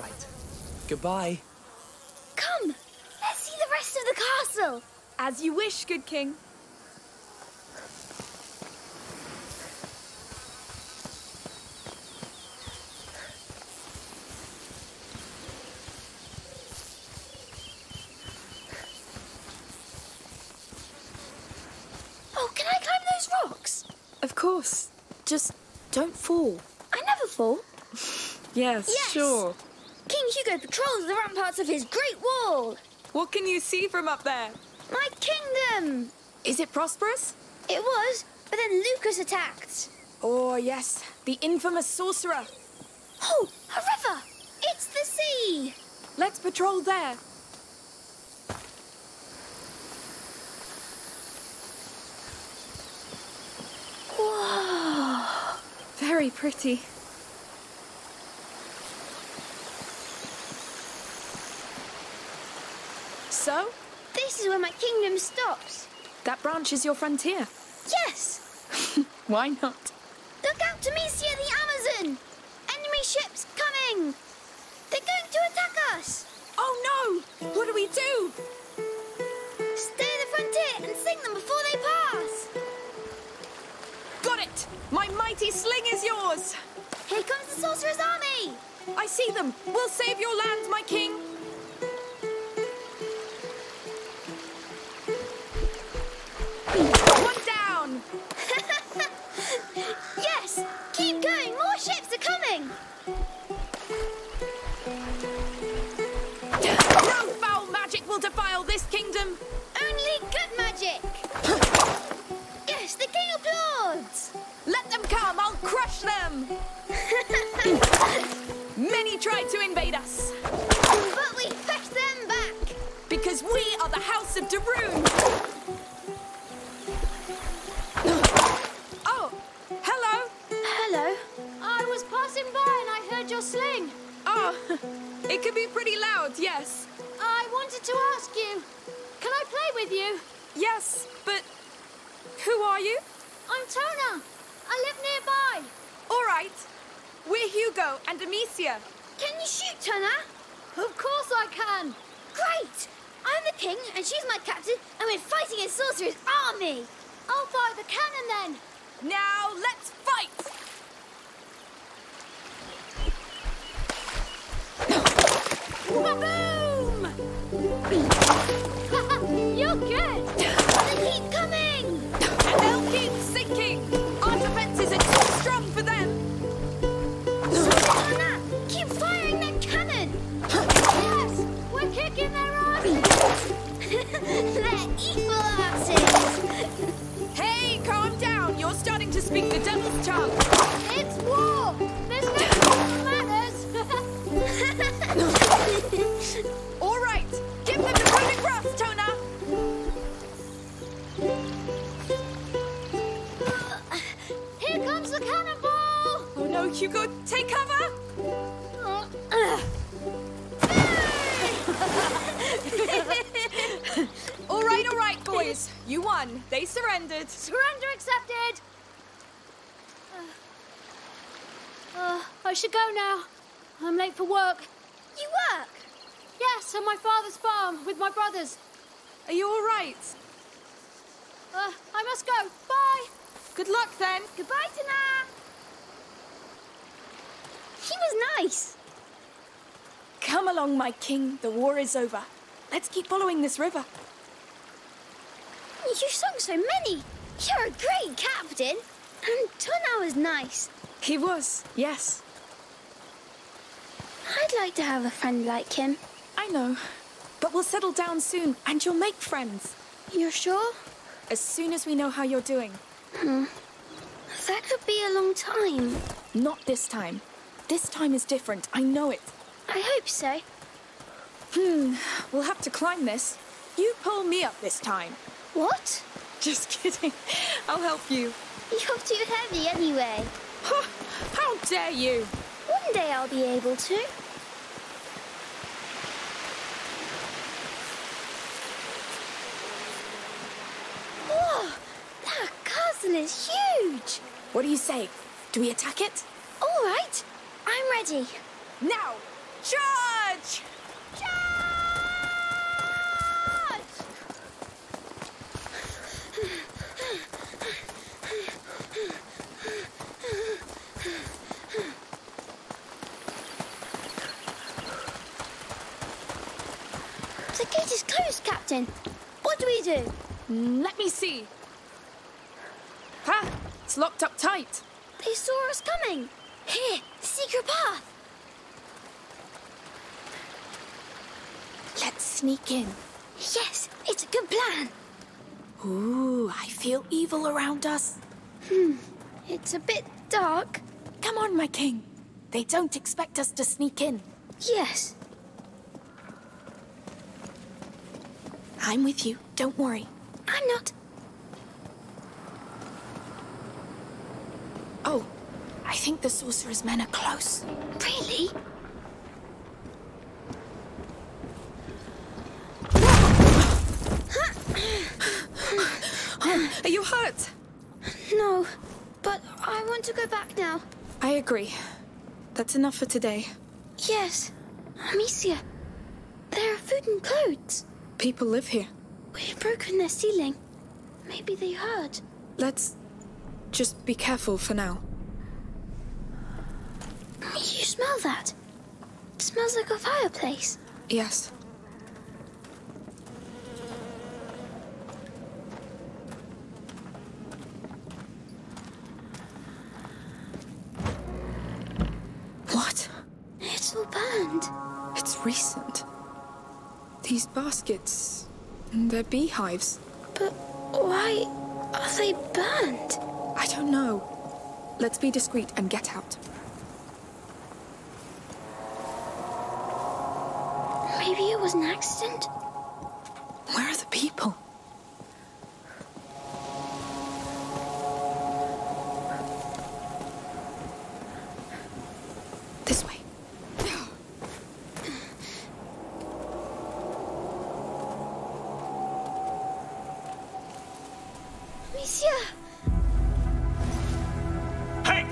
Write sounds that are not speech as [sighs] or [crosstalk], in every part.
right. Goodbye. Come, let's see the rest of the castle. As you wish, good king. Oh, can I climb those rocks? Of course. Just don't fall. I never fall. [laughs] Yes, Yes. sure. King Hugo patrols the ramparts of his great wall. What can you see from up there? My kingdom. Is it prosperous? It was, but then Lucas attacked. Oh, yes. The infamous sorcerer. Oh, a river. It's the sea. Let's patrol there. Whoa. Very pretty. So, This is where my kingdom stops. that branch is your frontier. Yes. [laughs] Why not? Look out, Demetia the Amazon. Enemy ships coming. They're going to attack us. Oh no! What do we do? Stay at the frontier and sing them before they pass. Got it! My mighty sling is yours! Here comes the sorcerer's army. I see them! We'll save your land, my king! It can be pretty loud, yes. I wanted to ask you, can I play with you? Yes, but who are you? I'm Tona. I live nearby. All right. We're Hugo and Amicia. Can you shoot, Tana? Of course I can. Great. I'm the king and she's my captain and we're fighting a sorcerer's army. I'll fire the cannon then. Now let's fight! Boom! [laughs] You're good. They keep coming. And they'll keep sinking. Our defenses are too strong for them. Tana, keep firing that cannon. Yes, we're kicking their asses. [laughs] They're evil asses. Hey, calm down. You're starting to speak the devil's tongue. It's war. I should go now. I'm late for work. You work. Yes, on my father's farm with my brothers. Are you all right? Uh, I must go. Bye. Good luck then. Goodbye, Tana. She was nice. Come along, my king. The war is over. Let's keep following this river. You sung so many. You're a great captain. And Tana was nice. He was, yes. I'd like to have a friend like him. I know. But we'll settle down soon, and you'll make friends. You're sure? As soon as we know how you're doing. Hmm. That could be a long time. Not this time. This time is different. I know it. I hope so. Hmm. We'll have to climb this. You pull me up this time. What? Just [laughs] kidding. I'll help you. You're too heavy anyway. Huh, How dare you? One day I'll be able to. Whoa! That castle is huge! What do you say? Do we attack it? All right, I'm ready. Now! Charge! Charge! The gate is closed, Captain. What do we do? Mm, Let me see. Locked up tight. They saw us coming. Here, secret path. Let's sneak in. Yes, it's a good plan. Ooh, I feel evil around us. Hmm, it's a bit dark. Come on, my king. They don't expect us to sneak in. Yes. I'm with you. Don't worry. I'm not. Oh, I think the sorcerer's men are close. Really? [gasps] Are you hurt? No, but I want to go back now. I agree. That's enough for today. Yes. Amicia, there are food and clothes. People live here. We've broken their ceiling. Maybe they heard. Let's just be careful for now. You smell that? It smells like a fireplace. Yes. What? It's all burned. It's recent. These baskets. They're beehives. But why are they burned? I don't know. Let's be discreet and get out. Maybe it was an accident? Where are the people? This way. Amicia! Hey!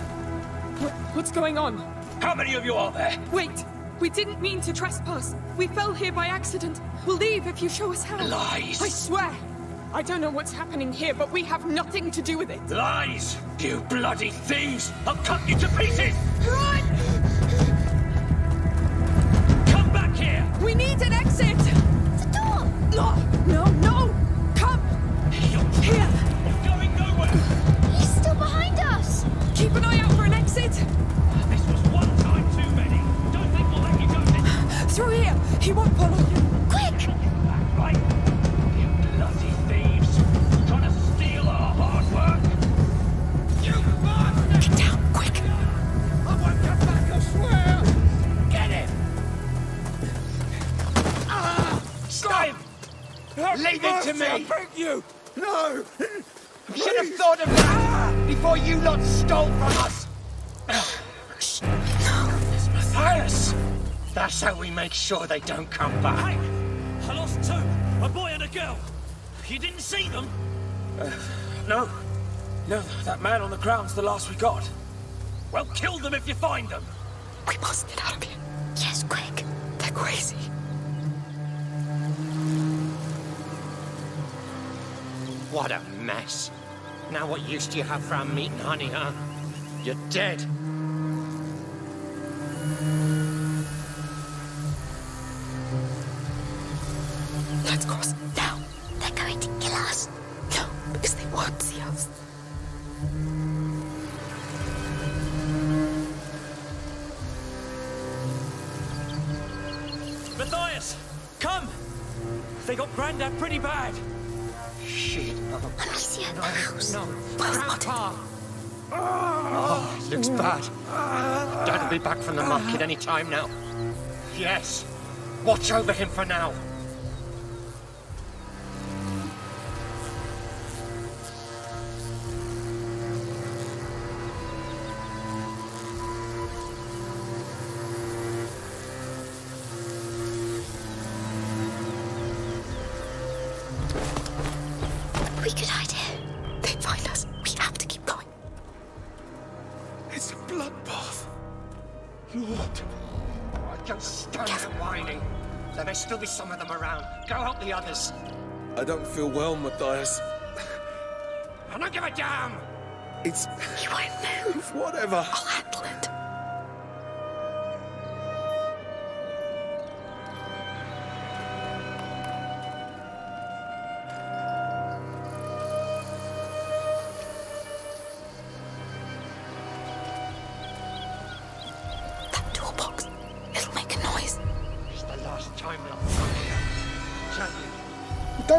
What's going on? How many of you are there? Wait! We didn't mean to trespass. We fell here by accident. We'll leave if you show us how. Lies. I swear! I don't know what's happening here, but we have nothing to do with it. Lies! You bloody thieves! I'll cut you to pieces! Run! Come back here! We need an exit! The door! No, no, No! Should have thought of that before you lot stole from us! Shh! Matthias! That's how we make sure they don't come back. Hey, I lost two, a boy and a girl. You didn't see them? Uh, no. No, that man on the ground's the last we got. Well, kill them if you find them. We must get out of here. Yes, quick. They're crazy. What a mess. Now what use do you have for our meat and honey, huh? You're dead. Let's cross now. They're going to kill us. No, because they won't see us. Matthias, come! They got Grandad pretty bad. Shit. Oh, Amicia, the house. no. Well spotted. Grandpa! Oh, it looks bad. Dad'll be back from the market any time now. Yes. Watch over him for now. We could hide here. They'd find us. We have to keep going. It's a bloodbath. Lord, I Don't stand there whining. There may still be some of them around. Go help the others. I don't feel well, Matthias. I don't give a damn! It's... You won't move. Whatever.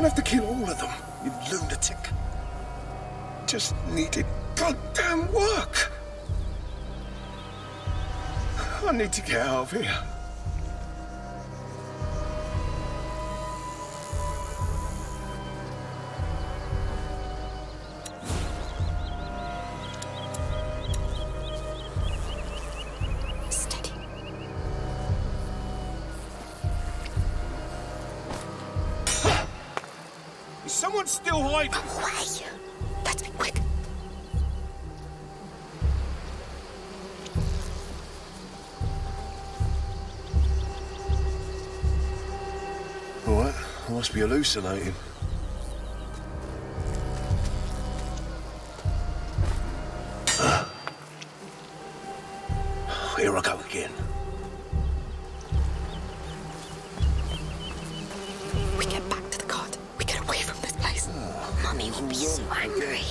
Don't have to kill all of them, you lunatic. Just needed goddamn work. I need to get out of here. Must be hallucinating. [sighs] Here I go again. We get back to the cart. We get away from this place. Mummy will be so angry.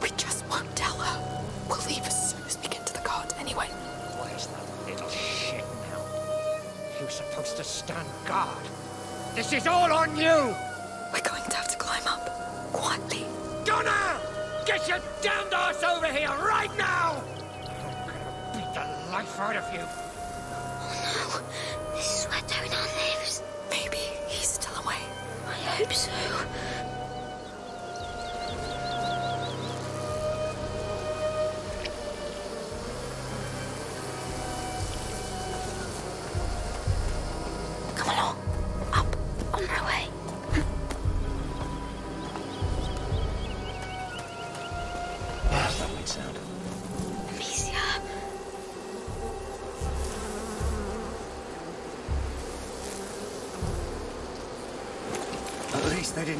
We just won't tell her. We'll leave as soon as we get to the cart anyway. Where's the little shit now? He was supposed to stand guard. This is all on you! We're going to have to climb up. Quietly. Gunnar! Get your damned ass over here right now! I'm gonna beat the life out of you. Oh no, this is where Donar lives. Maybe he's still away. I hope so.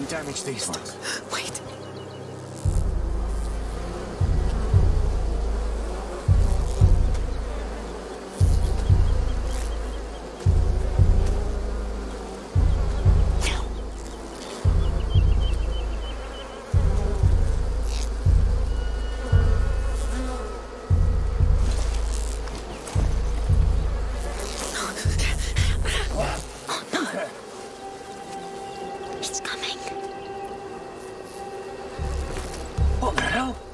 Damage these ones. [gasps] Wait. What the hell?